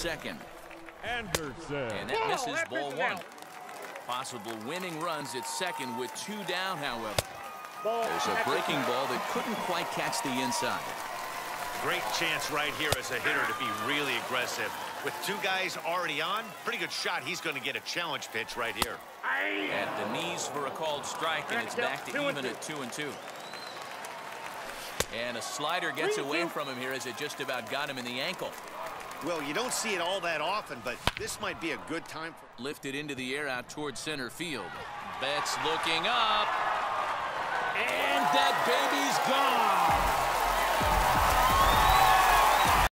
second. Anderson. And that misses ball one. Possible winning runs at second with two down, however. There's a breaking ball that couldn't quite catch the inside. Great chance right here as a hitter to be really aggressive. With two guys already on, pretty good shot. He's going to get a challenge pitch right here. At the knees for a called strike, and it's back to even at two and two. And a slider gets away from him here as it just about got him in the ankle. Well, you don't see it all that often, but this might be a good time for... Lifted into the air out towards center field. Betts looking up. And that baby's gone.